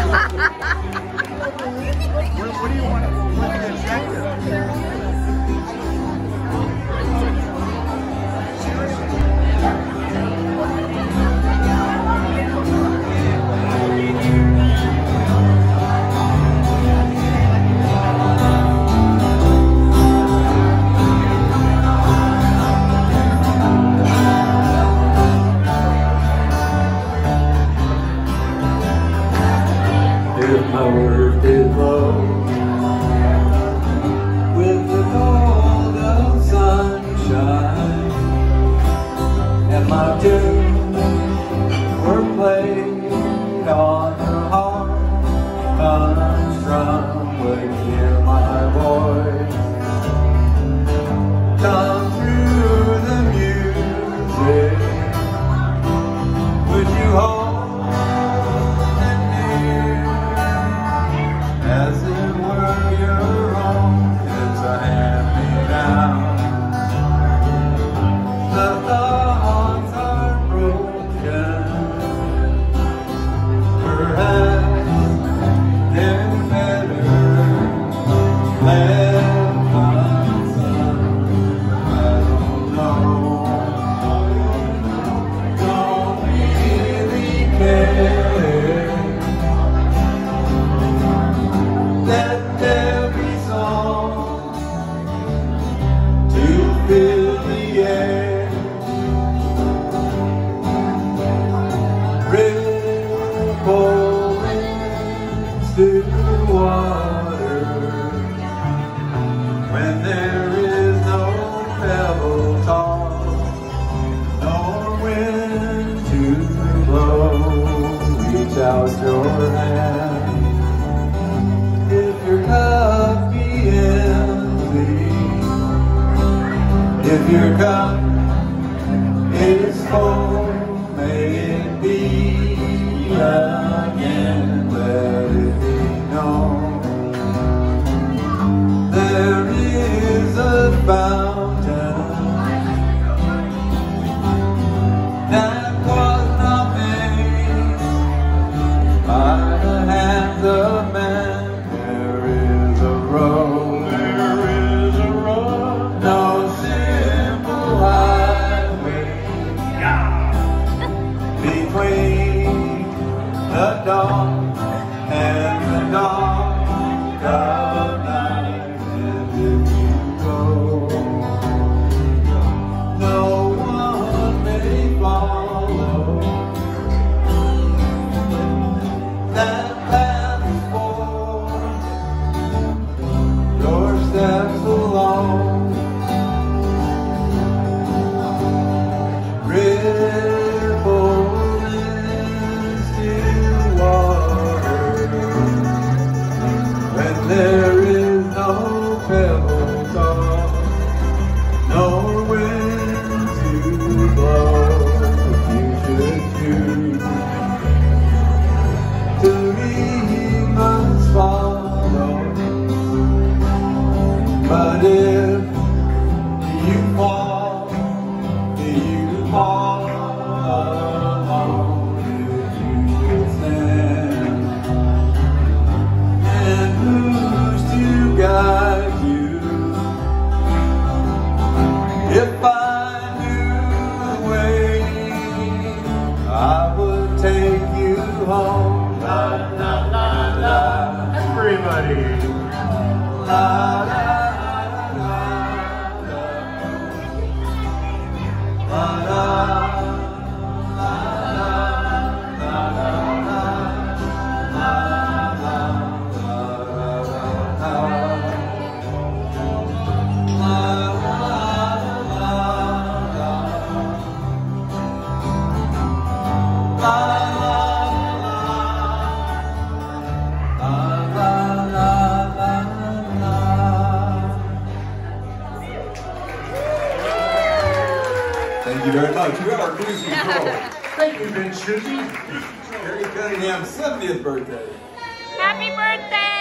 what, what do you want? What's the? out your hand. If your cup be empty If your cup is full May it be again Let it be known dawn fell home. La la la la, everybody. La la. much. You are crazy Thank you, Vince Tuzzi. Gary Cunningham's 70th birthday. Happy birthday!